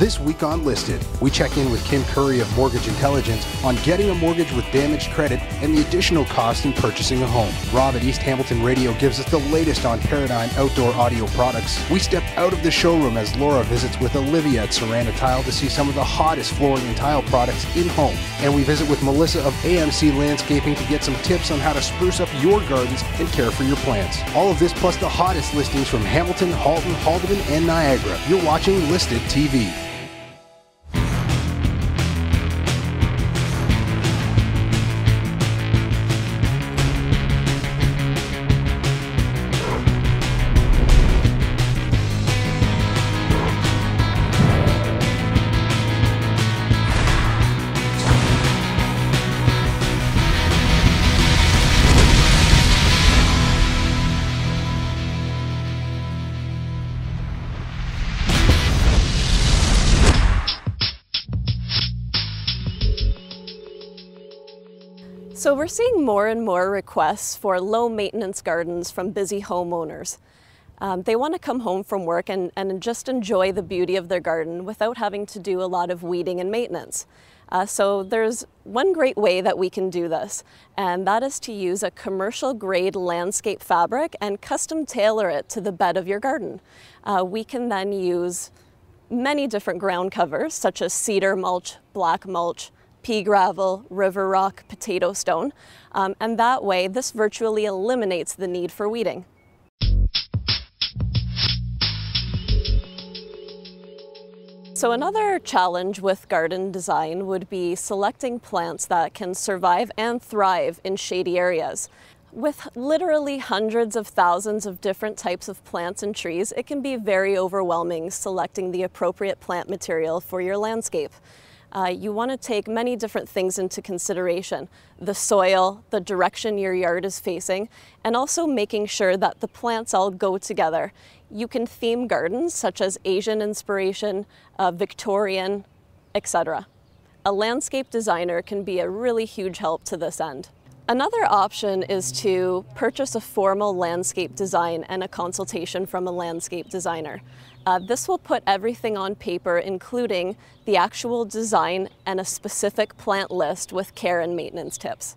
This week on Listed, we check in with Kim Curry of Mortgage Intelligence on getting a mortgage with damaged credit and the additional cost in purchasing a home. Rob at East Hamilton Radio gives us the latest on Paradigm outdoor audio products. We step out of the showroom as Laura visits with Olivia at Serrana Tile to see some of the hottest flooring and tile products in home. And we visit with Melissa of AMC Landscaping to get some tips on how to spruce up your gardens and care for your plants. All of this plus the hottest listings from Hamilton, Halton, Haldimand, and Niagara. You're watching Listed TV. So we're seeing more and more requests for low maintenance gardens from busy homeowners. Um, they want to come home from work and, and just enjoy the beauty of their garden without having to do a lot of weeding and maintenance. Uh, so there's one great way that we can do this, and that is to use a commercial grade landscape fabric and custom tailor it to the bed of your garden. Uh, we can then use many different ground covers such as cedar mulch, black mulch, pea gravel, river rock, potato stone, um, and that way this virtually eliminates the need for weeding. So another challenge with garden design would be selecting plants that can survive and thrive in shady areas. With literally hundreds of thousands of different types of plants and trees, it can be very overwhelming selecting the appropriate plant material for your landscape uh, you want to take many different things into consideration. The soil, the direction your yard is facing, and also making sure that the plants all go together. You can theme gardens such as Asian inspiration, uh, Victorian, etc. A landscape designer can be a really huge help to this end. Another option is to purchase a formal landscape design and a consultation from a landscape designer. Uh, this will put everything on paper, including the actual design and a specific plant list with care and maintenance tips.